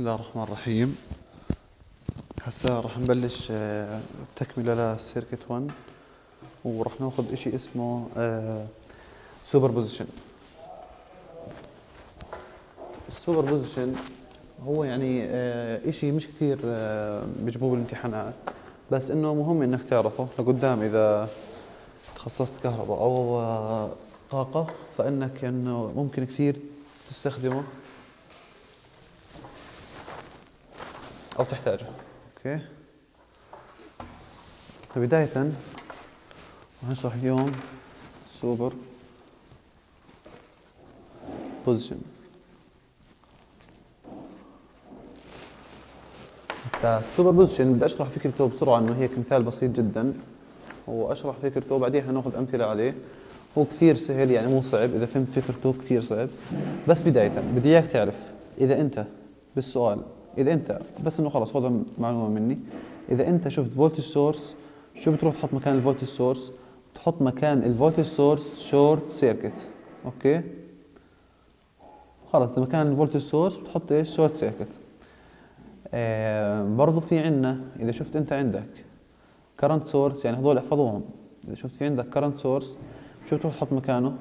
الله الرحمن الرحيم. هسا رح نبلش آه، تكملة ل circuit 1 ورح ناخذ إشي اسمه super position ال super position هو يعني آه، إشي مش كثير آه، بيجيبوه بالامتحانات بس إنه مهم إنك تعرفه لقدام إذا تخصصت كهرباء أو آه، طاقة فإنك إنه ممكن كثير تستخدمه. أو تحتاجه. okay. فبداية رح نشرح اليوم super position هسا ال super position بدي أشرح فكرته بسرعة إنه هيك مثال بسيط جدا. وأشرح فكرته وبعدين حناخذ أمثلة عليه. هو كثير سهل يعني مو صعب إذا فهمت فكرته كثير صعب. بس بداية بدي إياك تعرف إذا أنت بالسؤال إذا انت بس إنه خلص خذ معلومة مني. إذا أنت شفت voltage source شو بتروح تحط مكان ال voltage source تحط مكان ال voltage source short circuit okay؟ خلص مكان ال voltage source بتحط إيش؟ short circuit آه برضو في عندنا إذا شفت أنت عندك current source يعني هذول احفظوهم. إذا شفت في عندك current source شو بتروح تحط مكانه؟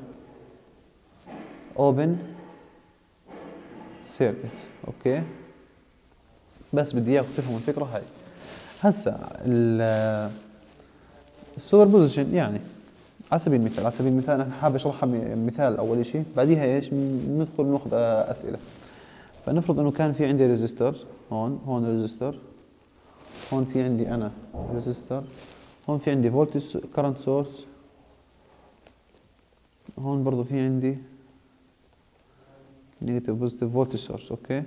open circuit okay؟ بس بدي إياكم تفهموا الفكرة هاي. هسا ال super position يعني على سبيل المثال على سبيل المثال أنا حابب أشرحها مثال أول شيء بعديها إيش؟ ندخل نأخذ أسئلة. فنفرض إنه كان في عندي resistor هون هون resistor هون في عندي أنا resistor هون في عندي voltage current source هون برضه في عندي negative positive voltage source okay؟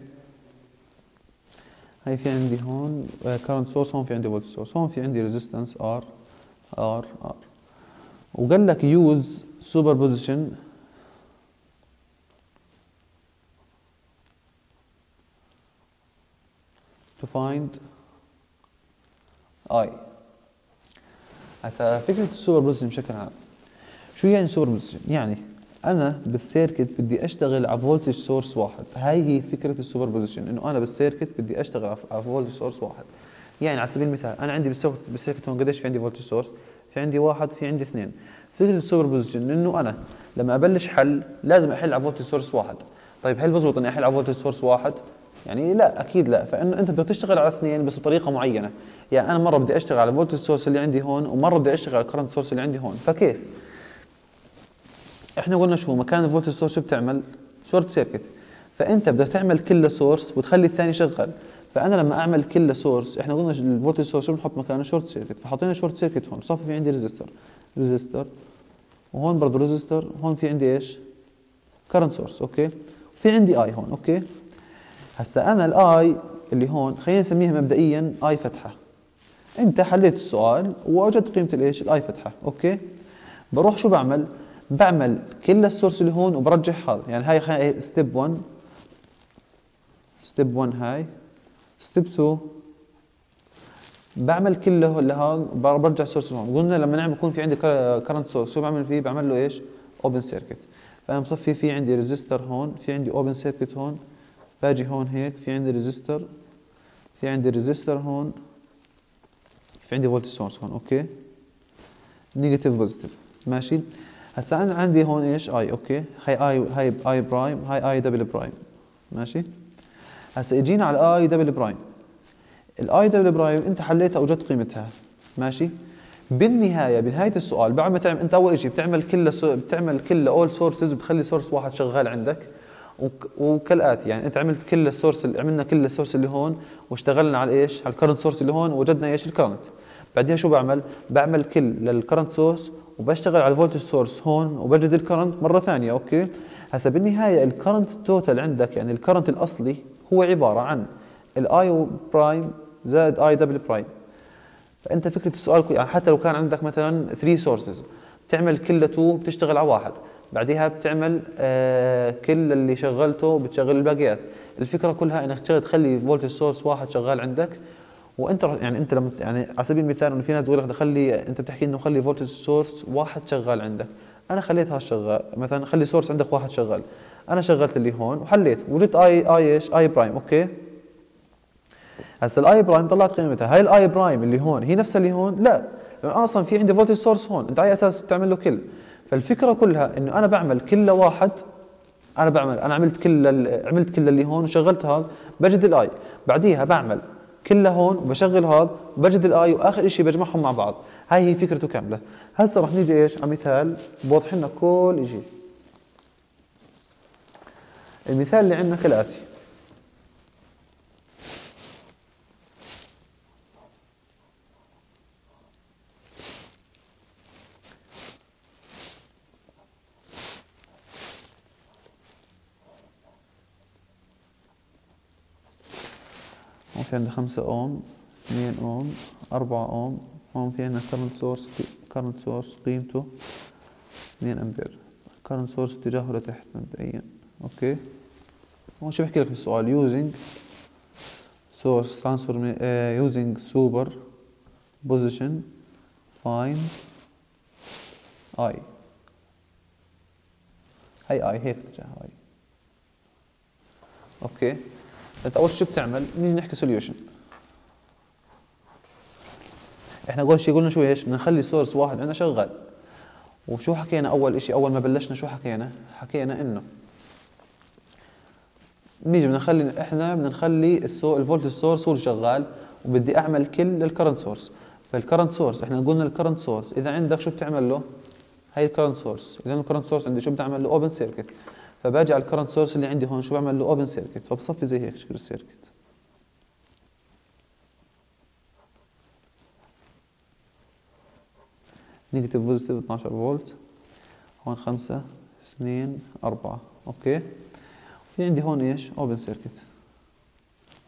هاي في عندي هون current آه، source هون في عندي volt source هون في عندي resistance R R R وقال لك use super position to find I. هسا فكرة ال super position بشكل عام. شو يعني super position؟ يعني أنا بال circuit بدي أشتغل على voltage source واحد. هاي هي فكرة ال super position إنه أنا بال circuit بدي أشتغل على voltage source واحد. يعني على سبيل المثال أنا عندي بال circuit هون قديش في عندي voltage source في عندي واحد في عندي اثنين. فكرة ال super position إنه أنا لما أبلش حل لازم أحل على voltage source واحد. طيب هل بزبط إني أحل على voltage source واحد؟ يعني لا أكيد لا. فإنه أنت بدك تشتغل على اثنين بس بطريقة معينة. يعني أنا مرة بدي أشتغل على ال voltage source اللي عندي هون ومرة بدي أشتغل على ال current source اللي عندي هون. فكيف؟ إحنا قلنا شو مكان ال voltage source بتعمل short circuit فأنت بدك تعمل kill source وتخلي الثاني شغال. فأنا لما أعمل kill source إحنا قلنا ال voltage source بنحط مكانه short circuit فحطينا short circuit هون. صافي في عندي resistor resistor وهون برضه resistor هون في عندي إيش؟ current source okay؟ في عندي I هون. okay؟ هسا أنا ال I اللي هون خلينا نسميها مبدئيا I فتحة. أنت حليت السؤال ووجدت قيمة الايش ال I فتحة. okay؟ بروح شو بعمل؟ بعمل kill ال source اللي هون وبرجح هذا. يعني هاي step 1 step 1 هاي. step 2 بعمل kill لهذا برجع ال source هون. قلنا لما نعمل يكون في عندي current source شو بعمل فيه؟ بعمل له إيش؟ open circuit فأنا مصفي في عندي resistor هون في عندي open circuit هون باجي هون هيك في عندي resistor في عندي resistor هون في عندي voltage source هون. okay؟ negative positive ماشي؟ هسا أنا عندي هون إيش؟ I okay. هاي I هاي I prime هاي I double prime. ماشي؟ هسا اجينا على I double prime. ال I double prime أنت حليتها وجدت قيمتها. ماشي؟ بالنهاية بنهاية السؤال بعد ما تعمل أنت أول شيء بتعمل kill بتعمل kill all sources بتخلي source واحد شغال عندك. وكالآتي يعني أنت عملت kill ال source عملنا kill ال source اللي هون واشتغلنا على إيش؟ على ال current source اللي هون وجدنا إيش؟ ال current بعدين شو بعمل؟ بعمل kill لل current source وبشتغل على ال voltage source هون وبجد ال current مرة ثانية okay؟ هسا بالنهاية ال current total عندك يعني ال current الأصلي هو عبارة عن ال I prime زائد I double prime فأنت فكرة السؤال يعني حتى لو كان عندك مثلا 3 sources بتعمل kill 2 بتشتغل على واحد بعدها بتعمل آه kill اللي شغلته بتشغل الباقيات. الفكرة كلها إنك تخلي voltage source واحد شغال عندك وانت يعني انت لما يعني على سبيل المثال انه في ناس تقول لك خلي انت بتحكي إنه خلي voltage source واحد شغال عندك. أنا خليت شغال. مثلا خلي source عندك واحد شغال. أنا شغلت اللي هون وحليت. وجدت I I إيش؟ I prime okay؟ هسه ال I prime طلعت قيمتها. هاي ال I prime اللي هون هي نفسها اللي هون؟ لا. لأنه أصلا في عندي voltage source هون. أنت على أساس بتعمل له kill. فالفكرة كلها إنه أنا بعمل kill واحد. أنا بعمل أنا عملت kill عملت kill اللي هون وشغلت هذا. بجد ال I بعديها بعمل kill لها هون وبشغل هذا وبجد ال I وآخر شيء بجمعهم مع بعض. هاي هي فكرته كاملة. هسه رح نيجي إيش؟ على مثال بوضح لنا كل شيء المثال اللي عندنا كالآتي هون في عندنا خمسة أوم اثنين أوم أربعة أوم هون في عندنا current source current source قيمته اثنين أمبير. current source اتجاهه لتحت مبدئيا. okay؟ هون شو بحكي لك بالسؤال؟ using source transform uh, using super position find i. هي i هيك اتجاه i okay؟ انت اول شيء بتعمل نيجي نحكي solution إحنا اول شيء قلنا شو إيش؟ بدنا نخلي source واحد عندنا شغال. وشو حكينا أول شيء أول ما بلشنا شو حكينا؟ حكينا إنه نيجي بدنا نخلي إحنا بدنا نخلي ال volt source هو شغال وبدي أعمل كل لل current source فال current source إحنا قلنا ال current source إذا عندك شو بتعمل له؟ هي ال current source إذا ال current source عندي شو بدي اعمل له؟ open circuit فباجي على ال current source اللي عندي هون شو بعمل؟ له open circuit فبصفي زي هيك شكل ال circuit negative positive 12 فولت. هون 5 2 4 okay؟ في عندي هون إيش؟ open circuit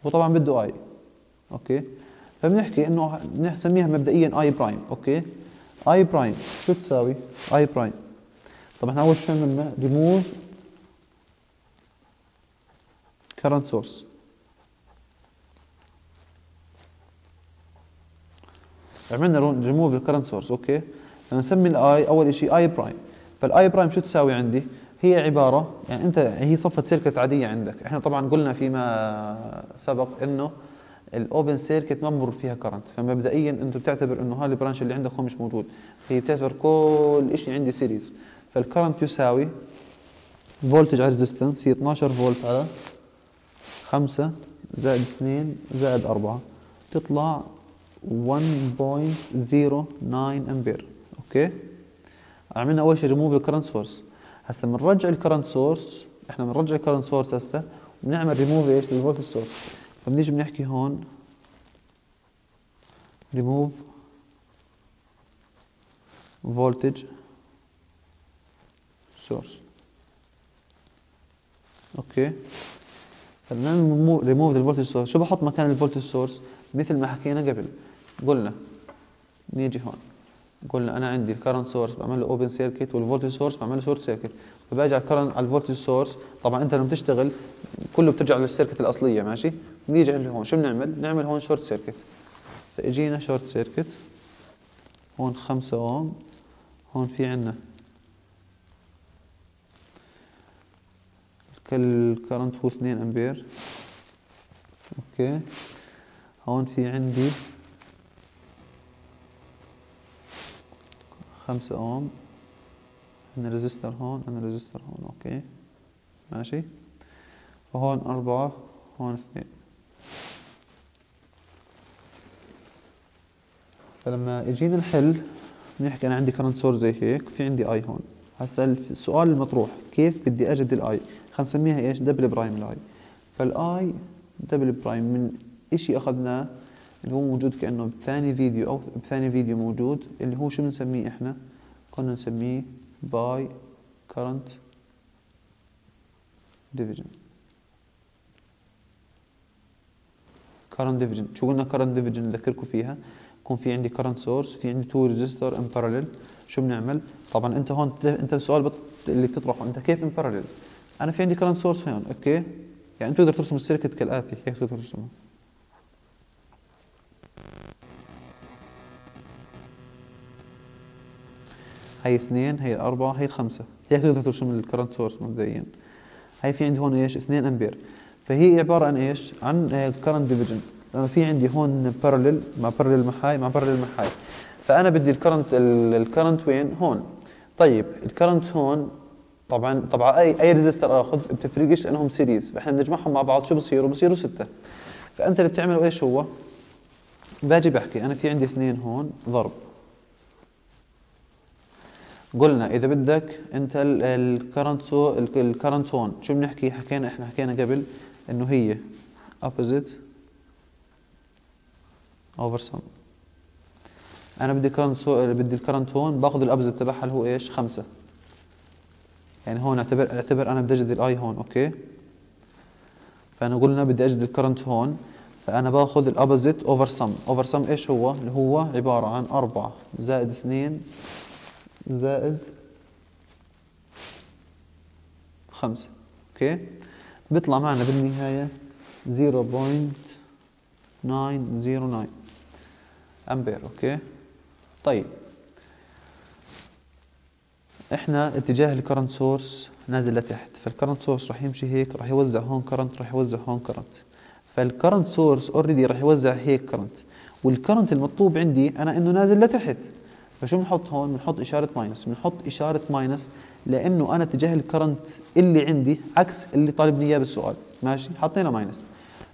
وطبعا بده i okay؟ فبنحكي إنه نسميها مبدئيا i prime okay؟ i prime شو تساوي؟ i prime طب إحنا أول شيء عملنا ريموف current source. عملنا ريموف الكرنت سورس أوكي نسمي ال i أول شيء i prime فال i prime شو تساوي عندي؟ هي عبارة يعني أنت هي صفة circuit عادية عندك. إحنا طبعا قلنا فيما سبق إنه ال open circuit ما بمر فيها current فمبدئيا أنت بتعتبر إنه هذا ال branch اللي عندك هو مش موجود. هي بتعتبر كل شيء عندي series فال current يساوي voltage على resistance هي 12 فولت على 5 زائد 2 زائد 4 تطلع 1.09 أمبير. okay؟ عملنا أول شيء ريموف الكرنت سورس هسه بنرجع ال current source إحنا بنرجع ال current source هسه وبنعمل ريموف إيش؟ لل volt source فبنيجي بنحكي هون ريموف فولتج سورس أوكي؟ فبنعمل ريموف للفولتج سورس شو بحط مكان ال voltage source مثل ما حكينا قبل. قلنا نيجي هون. قلنا أنا عندي ال current source بعمل له open circuit وال voltage source بعمل له short circuit فباجي على ال current على ال voltage source طبعا أنت لما تشتغل كله بترجع لل circuit الأصلية ماشي؟ بنيجي عند هون. شو بنعمل؟ بنعمل هون short circuit فإجينا short circuit هون 5 اوم هون في عندنا ال current هو 2 أمبير. okay. هون في عندي خمسة أوم. عندنا resistor هون عندنا resistor هون. okay. ماشي. وهون أربعة هون اثنين. فلما اجينا نحل بنحكي أنا عندي current source زي هيك. في عندي i هون. هسا السؤال المطروح. كيف بدي أجد ال i خلينا نسميها إيش؟ double prime ال i فال i double prime من إشي أخذناه اللي هو موجود كأنه بثاني فيديو أو بثاني فيديو موجود اللي هو شو بنسميه إحنا؟ كنا نسميه by current division. current division. شو قلنا current division نذكركم فيها. يكون في عندي current source في عندي two resistor in parallel. شو بنعمل؟ طبعا أنت هون أنت السؤال بط... اللي بتطرحه أنت كيف in parallel أنا في عندي current source هون أوكي؟ يعني أنت تقدر ترسم ال circuit كالآتي كيف تقدر ترسمه؟ هي اثنين هي أربعة هي الخمسة هيك تقدر ترسم ال current source مبدئيا؟ هي في عندي هون إيش؟ 2 أمبير. فهي عبارة عن إيش؟ عن current division لما في عندي هون parallel مع parallel مع هاي مع parallel مع هاي. فأنا بدي ال current ال current وين؟ هون. طيب ال current هون طبعا طبعا أي أي resistor آخذ بتفرقش لأنهم series فإحنا بنجمعهم مع بعض شو بصيروا بصيروا ستة. فأنت اللي بتعمله إيش هو؟ باجي بحكي. أنا في عندي اثنين هون ضرب. قلنا إذا بدك أنت ال current ال current هون. شو بنحكي؟ حكينا إحنا حكينا قبل إنه هي opposite over sum. أنا بدي current بدي ال current هون باخذ ال opposite تبعها اللي هو إيش؟ خمسة. يعني هون اعتبر أعتبر أنا بدي أجد ال i هون okay؟ فأنا قلنا بدي أجد ال current هون فأنا باخذ ال opposite over sum over sum إيش هو؟ اللي هو عبارة عن أربعة زائد اثنين زائد خمسة okay؟ بيطلع معنا بالنهاية 0.909 أمبير okay؟ طيب. إحنا اتجاه ال current source نازل لتحت. فال current source راح يمشي هيك راح يوزع هون current راح يوزع هون current فال current source already راح يوزع هيك current وال current المطلوب عندي أنا إنه نازل لتحت. فشو بنحط هون؟ بنحط إشارة minus بنحط إشارة minus لأنه أنا اتجاه ال current اللي عندي عكس اللي طالبني إياه بالسؤال. ماشي؟ حطينا minus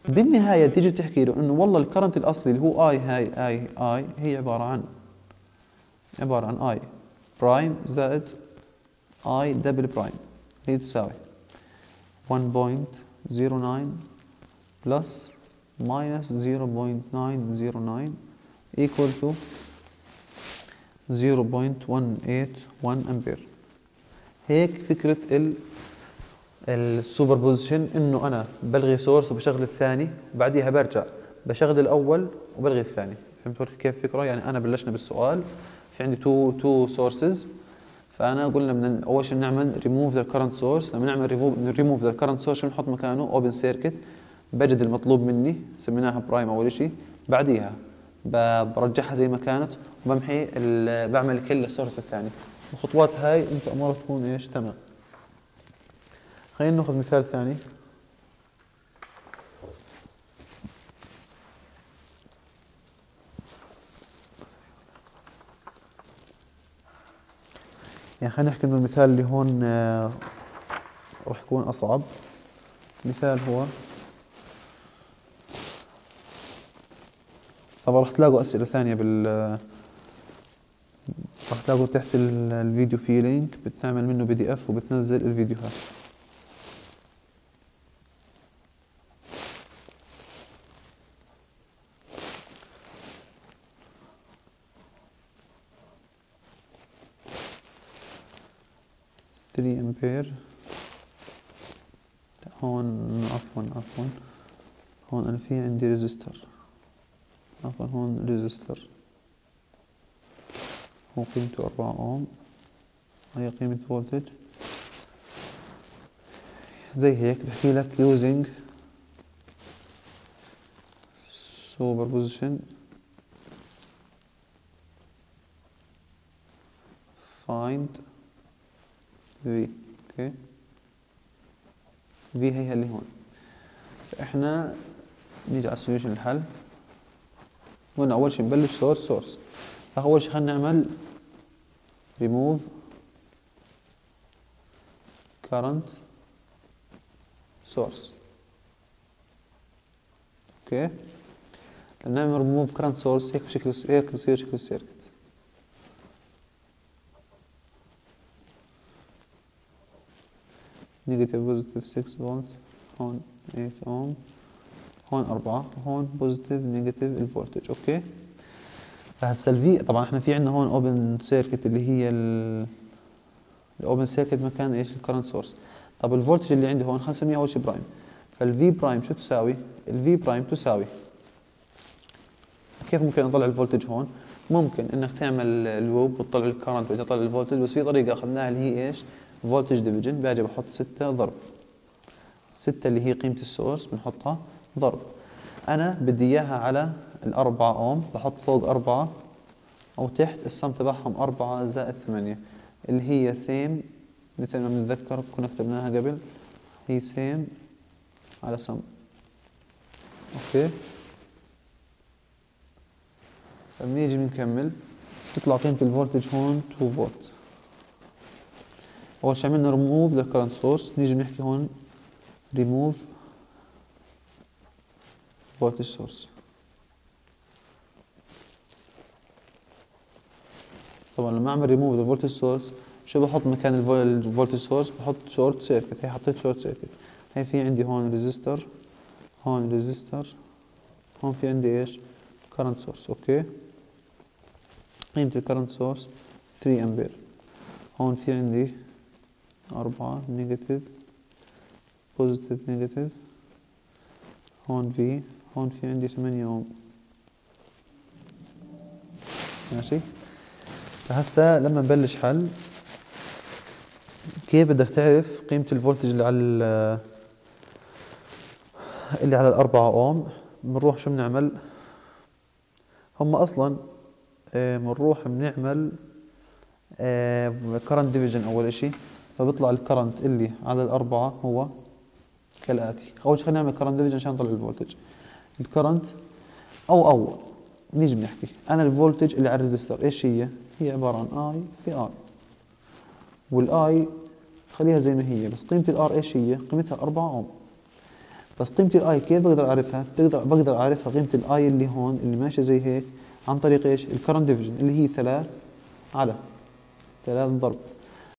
بالنهاية تيجي تحكي له إنه والله ال current الأصلي اللي هو I هاي I I هي عبارة عن عبارة عن I prime زائد I double prime هي تساوي. 1.09 plus minus 0.909 equal to 0.181 امبير هيك فكرة ال ال superposition إنه أنا بلغي source وبشغل الثاني بعديها برجع بشغل الأول وبلغي الثاني. فهمتوا كيف فكرة؟ يعني أنا بلشنا بالسؤال في عندي two two sources فأنا قلنا بدنا أول شيء نعمل ريموف ذا كرنت سورس لما نعمل ريموف ذا كرنت سورس بنحط مكانه؟ open circuit بجد المطلوب مني سميناها prime أول شيء بعديها برجعها زي ما كانت وبمحي بعمل كل ال source الثاني الخطوات هاي أنت امورها تكون إيش؟ تمام. خلينا ناخذ مثال ثاني. يعني خلينا نحكي إنه المثال اللي هون آه، راح يكون أصعب. مثال هو طبعا راح تلاقوا أسئلة ثانية بال راح تلاقوا تحت الفيديو في link بتعمل منه PDF وبتنزل الفيديوهات. three ampere هون عفوا عفوا. هون أنا في عندي resistor عفوا هون resistor هو قيمته أربعة أوم. هي قيمة voltage زي هيك بحكي لك using superposition find v. okay v هي اللي هون. فاحنا نيجي على ال solution الحل. قلنا أول شيء نبلش source source فأول شيء خلينا نعمل remove current source. okay نعمل remove current source هيك بشكل هيك بصير شكل ال circuit negative positive 6 فولت هون 8 اوم هون أربعة هون positive negative ال voltage okay؟ فهسا ال V طبعا إحنا في عندنا هون open circuit اللي هي ال open circuit مكان إيش؟ ال current source طب ال voltage اللي عندي هون خلينا نسميها أول شيء prime فال V prime شو تساوي؟ ال V prime تساوي كيف ممكن أطلع ال voltage هون؟ ممكن إنك تعمل loop وتطلع ال current وتطلع ال voltage بس في طريقة أخذناها اللي هي إيش؟ voltage division باجي بحط 6 ضرب. 6 اللي هي قيمة ال source بنحطها ضرب. أنا بدي إياها على الأربعة أوم بحط فوق أربعة أو تحت السم تبعهم أربعة زائد ثمانية اللي هي sum مثل ما بنتذكر كنا كتبناها قبل هي sum على sum. okay؟ فبنيجي بنكمل. تطلع قيمة ال voltage هون 2 فولت. أول شي عملنا ريموف للكرنت سورس نيجي بنحكي هون ريموف فولتج سورس طبعا لما أعمل ريموف للفولتج سورس شو بحط مكان ال voltage source بحط short circuit هي حطيت short circuit هي في عندي هون resistor هون resistor هون في عندي إيش؟ current source okay؟ قيمة ال current source 3 امبير هون في عندي أربعة negative positive negative هون في هون في عندي ثمانية أوم. ماشي؟ فهسا لما نبلش حل كيف بدك تعرف قيمة ال voltage اللي على اللي على الأربعة أوم؟ بنروح شو بنعمل هم أصلا بنروح بنعمل current division أول إشي. فبيطلع ال current اللي على الأربعة هو كالآتي. أول شيء خلينا نعمل current division عشان نطلع ال voltage. ال current أو أو. نيجي بنحكي. أنا ال voltage اللي على ال resistor إيش هي؟ هي عبارة عن اي في اي والاي خليها زي ما هي. بس قيمة ال R إيش هي؟ قيمتها 4 أوم. بس قيمة ال I كيف بقدر أعرفها؟ بقدر بقدر أعرفها قيمة ال I اللي هون اللي ماشية زي هيك عن طريق إيش؟ ال current division اللي هي 3 على 3 ضرب.